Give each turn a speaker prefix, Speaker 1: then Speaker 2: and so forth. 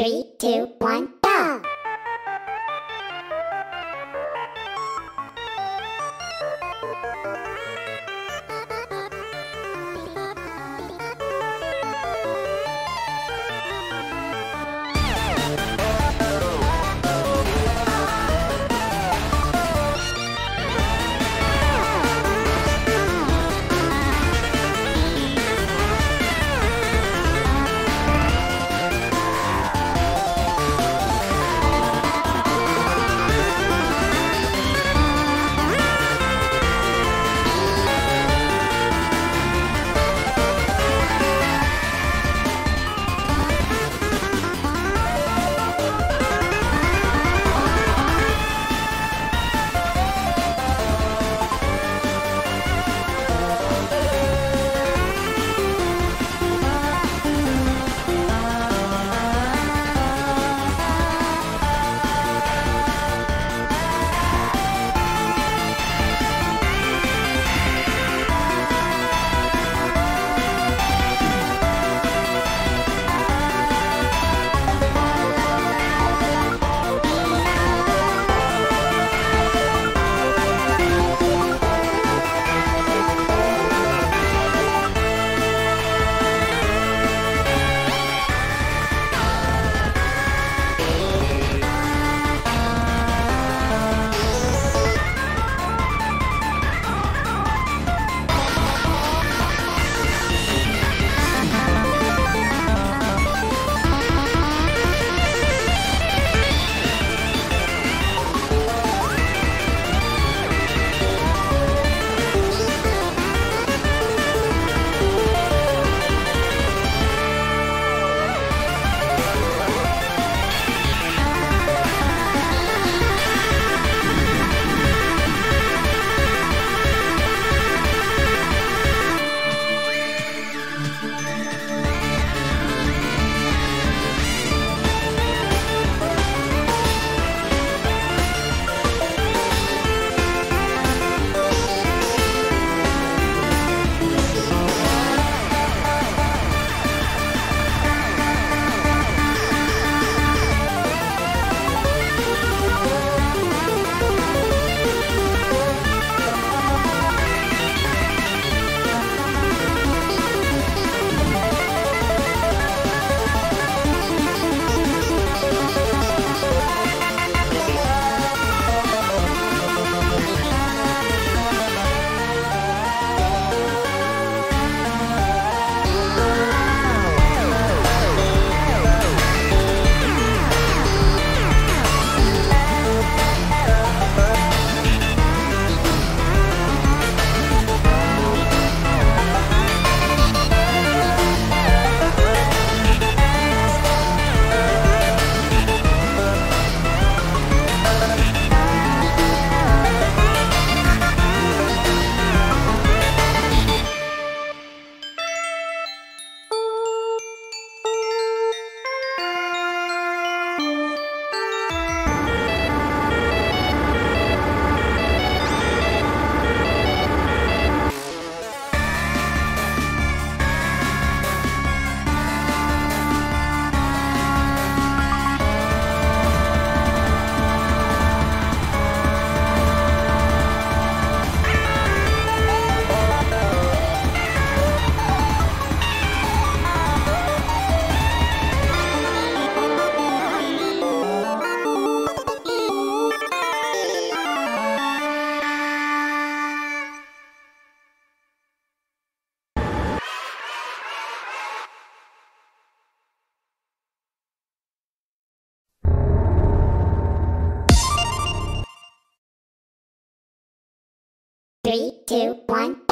Speaker 1: Three, two, one, Three, two, one,